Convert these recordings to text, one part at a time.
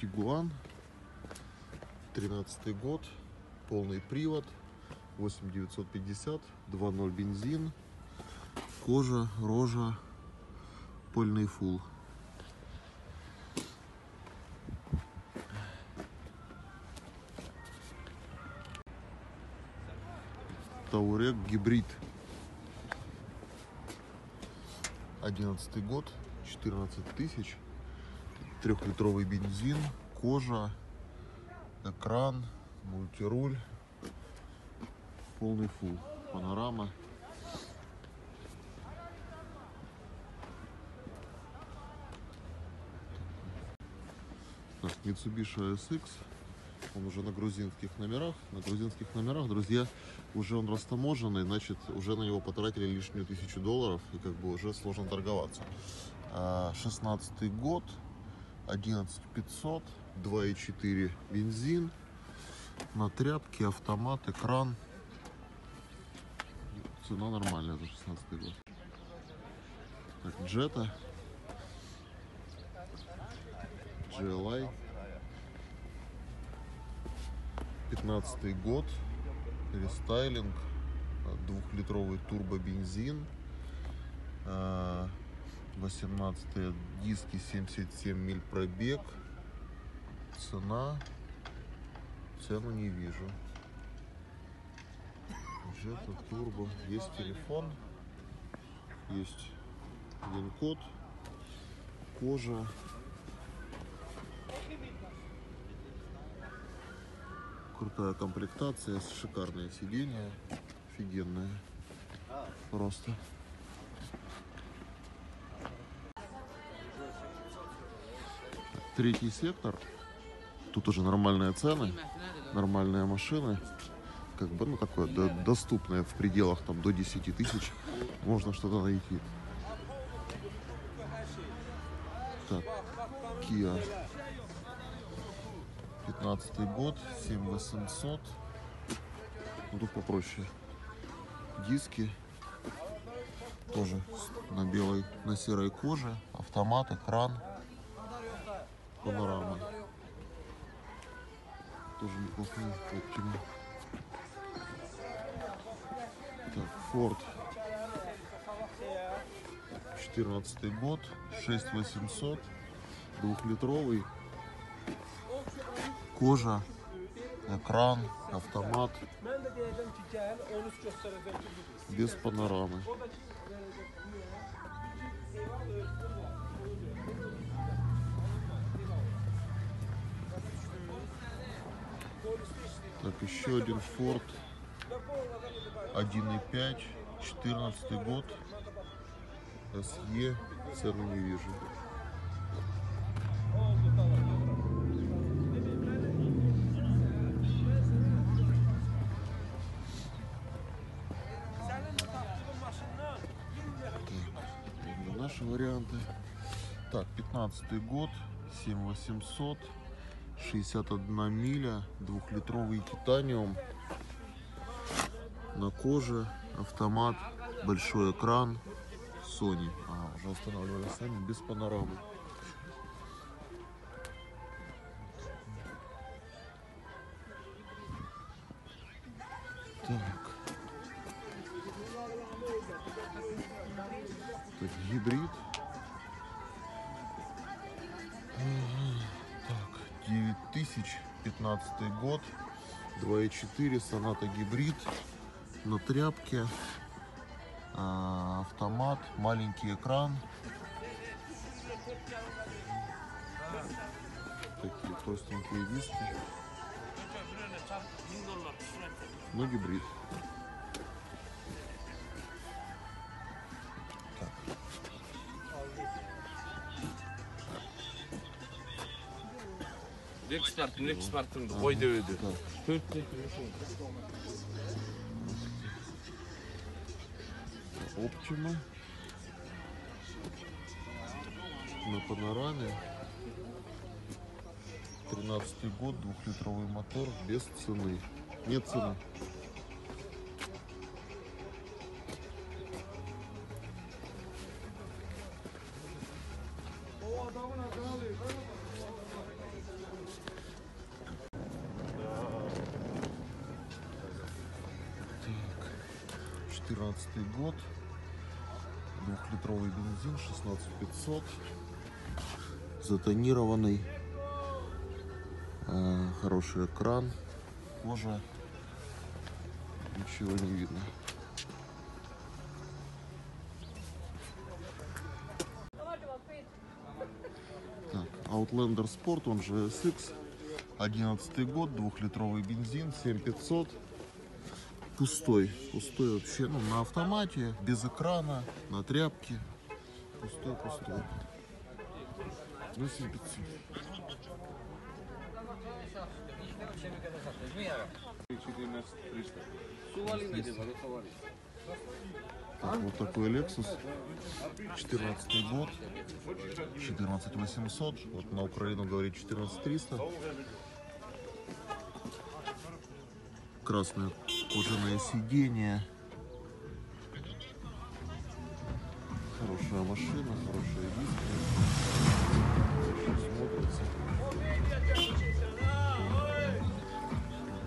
Тигуан. 13 год. Полный привод. 8950. 2.0 бензин. Кожа, рожа. Пыльный фул. Таурек гибрид. 11 год, 14 тысяч, трехлитровый бензин, кожа, экран, мультируль, полный фул, панорама. Так, Mitsubishi ASX, он уже на грузинских номерах. На грузинских номерах, друзья, уже он растаможенный, значит, уже на него потратили лишнюю тысячу долларов, и как бы уже сложно торговаться. А, 16 год, 11500, 2,4 бензин, на тряпке, автомат, экран. Цена нормальная за 16 год. Так, Джета. GLI. 15 год. Рестайлинг. Двухлитровый турбобензин. А, 18 диски 77 миль пробег. Цена. Цену не вижу. Jetta Turbo. Есть телефон. Есть вин-код. Кожа. Крутая комплектация, шикарное сиденье. Офигенное. Просто. Третий сектор. Тут уже нормальные цены, нормальные машины. Как бы, ну, такое до- доступное в пределах там до 10 тысяч. Можно что-то найти. Так, Kia. 15 год, 7800. Ну, тут попроще. Диски. Тоже на белой, на серой коже. Автомат, экран. Панорама. Тоже неплохие оптимы. Так, Ford. 14 год, 6800, двухлитровый, кожа, экран, автомат, Ben de еще один Ford 1.5, 14 год, SE, цену не вижу. Это наши варианты. Так, 15 год, 7800, 61 миля, двухлитровый титаниум на коже, автомат, большой экран, Sony. А, уже устанавливали сами, без панорамы. Так. Так, гибрид. 9015 год. 2.4 Соната гибрид. На тряпке. А, автомат. Маленький экран. Такие простенькие диски. Но гибрид. Экспертин, экспертин бойда өйді. Так. Оптима. На панораме. 13 год, двухлитровый мотор, без цены. Нет цены. 14 год. Двухлитровый бензин, 16500. Затонированный. Э, Хороший экран. Кожа. Ничего не видно. Так, Outlander Sport, он же SX. 11 год, двухлитровый бензин, 7500. Пустой, пустой вообще, ну, на автомате, без экрана, на тряпке. Пустой, пустой. 8500. Так, вот такой Lexus. 14 год. 14800. Вот на Украину говорит 14300. Красное кожаное сиденье. Хорошая машина, хорошая диски. Смотрится.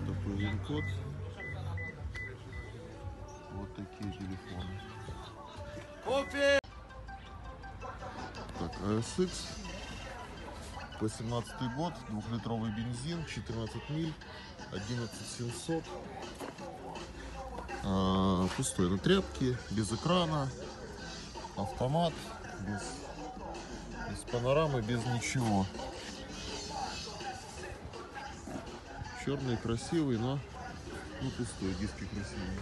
Такой вин-код. Вот такие телефоны. Так, ASX. 18 год, двухлитровый бензин, 14 миль, 11700. А, пустой на тряпке, без экрана, автомат, без, без панорамы, без ничего. Черный, красивый, но ну, пустой, диски красивые.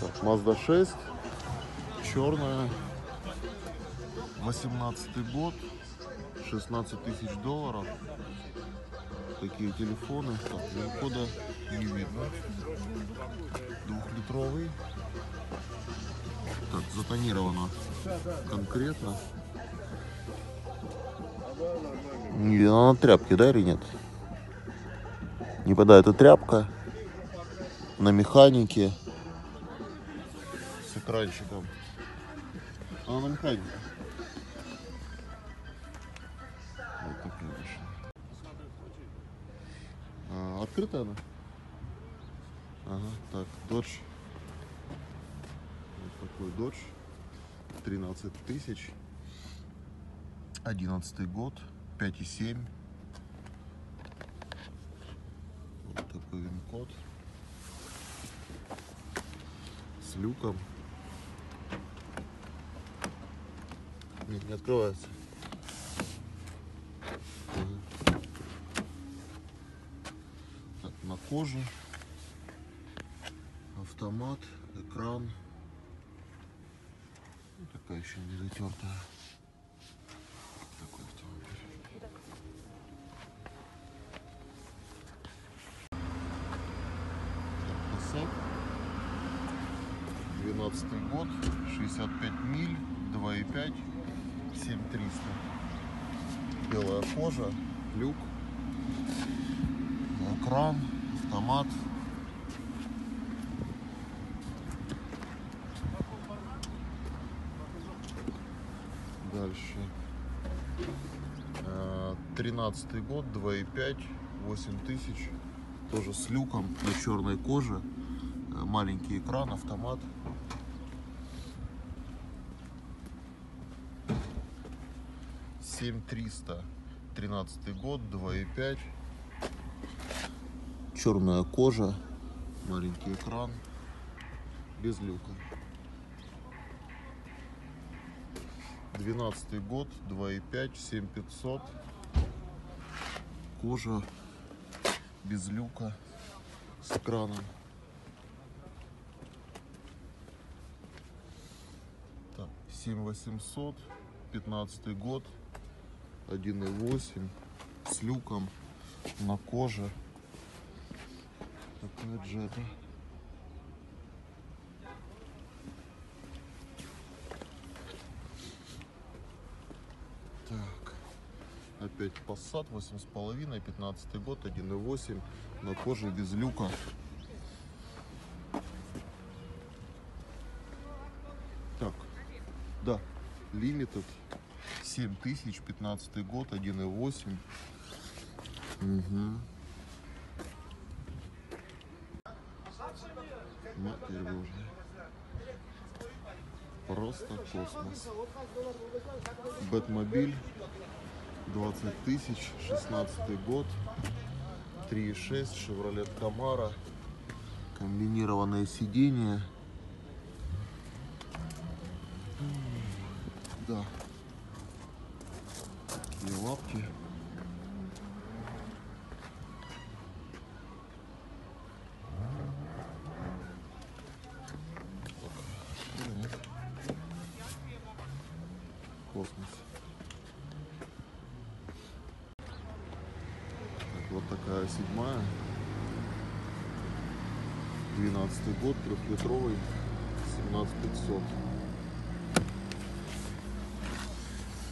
Так, Mazda 6, черная, 18 год, 16 тысяч долларов. Такие телефоны, так, кода не видно. Двухлитровый. Так, затонировано конкретно. Не видно на тряпке, да или нет? Не пода, это тряпка на механике с экранчиком. Она на механике. А, открытая она? Ага, так, Dodge. Вот такой Dodge. 13 тысяч. 11 год. 5,7. Вот такой вин-код. С люком. Нет, не открывается. Ага. Коже. Автомат, экран. Ну, такая еще не затертая. Такой автомобиль. Passat. 12 год, 65 миль, 2,5, 7300. Белая кожа, люк, экран, автомат. Дальше. Э, 13 год, 2,5, 8 тысяч. Тоже с люком на черной коже. Э, Маленький экран, автомат. Семь триста. Тринадцатый год, 2,5. Черная кожа, маленький экран, без люка. Двенадцатый год, 2,5, 7500. Кожа без люка с экраном. Так, 7800, 15 год, 1,8 с люком на коже. Такая джета. Так. Опять Passat 8,5, 15 год, 1,8 на коже без люка. Так, да, Limited 7000, 15 год, 1,8. Угу. Матерь Божья. Просто космос. Бэтмобиль. 20 тысяч. 16 год. 3.6. Шевролет Камара. Комбинированное сиденье. Да. Такие лапки. Или нет? Космос. Так, вот такая седьмая. 12 год, трехлитровый, 17500.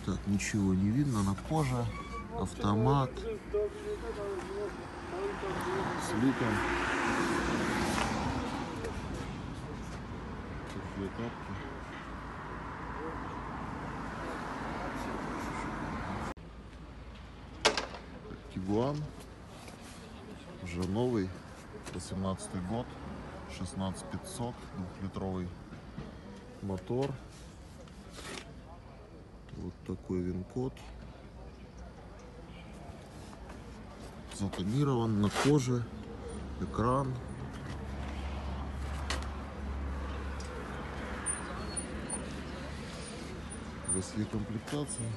Так, ничего не видно на коже. Автомат. С люком. Такие тапки. Тигуан. Уже новый. 18 год. 16500. Двухлитровый мотор. Вот такой вин-код. Затонирован на коже. Экран. Если комплектация.